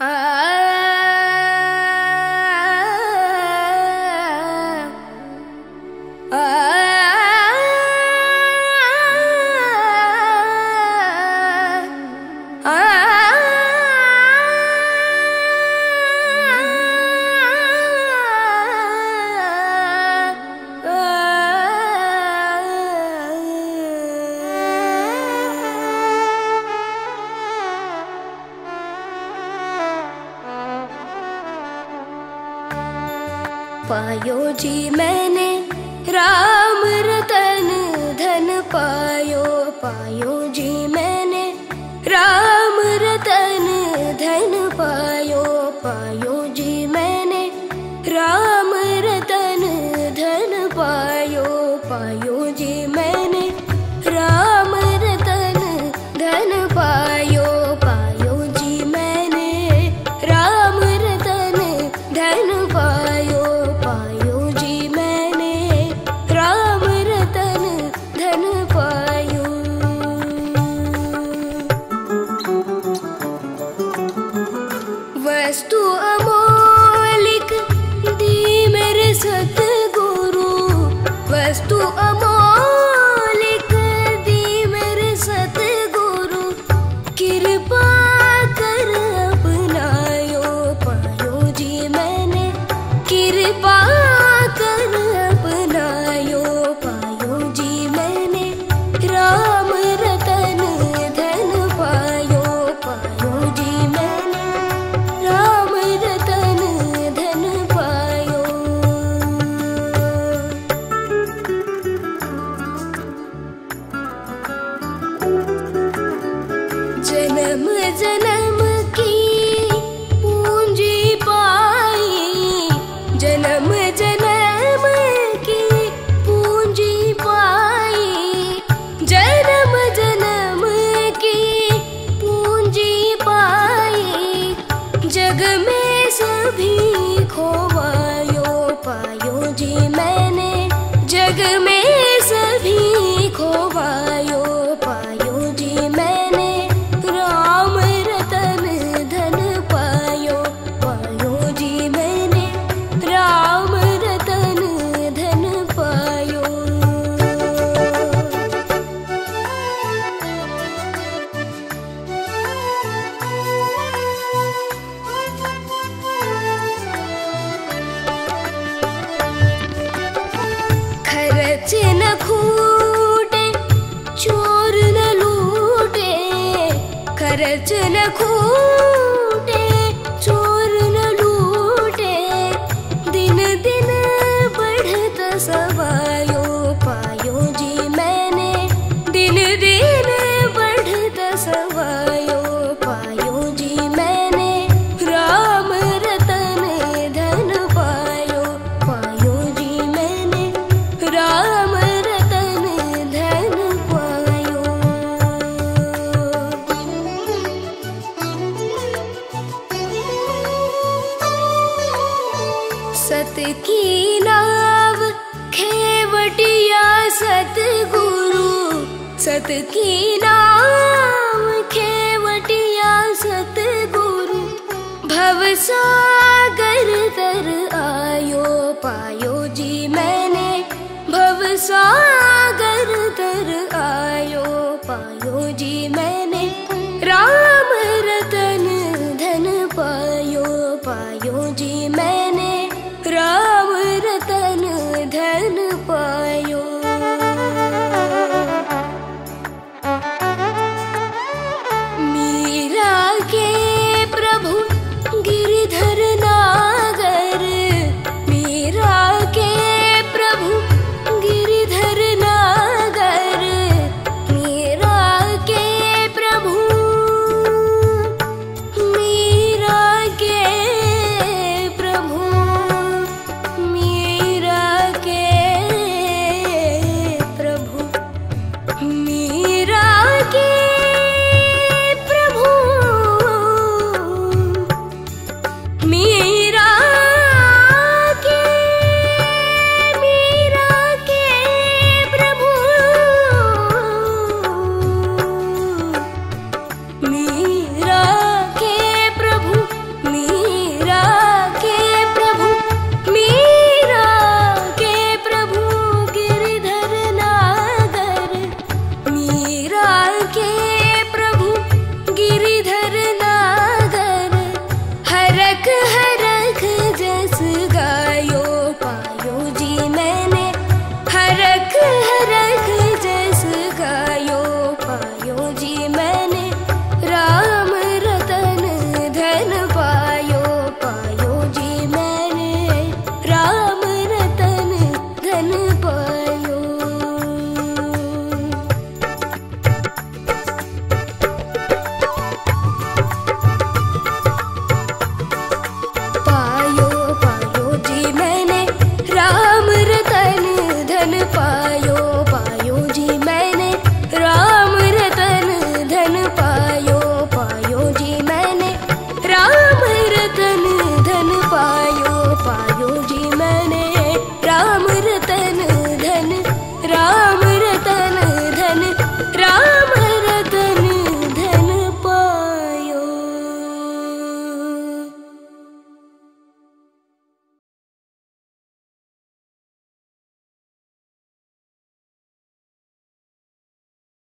哎！पायो जी मैंने राम रतन धन पायो पायो पास அழகு மே खूटे चोर न लूटे खरच न खूटे चोर न लूटे दिन दिन बढ़त सवायो पायो जी मैंने दिन दिन नाव खेवटिया सतगुरु सत की नाव खेवटिया सतगुरु भगर तर आयो पायो जी मैने। भगर तर आयो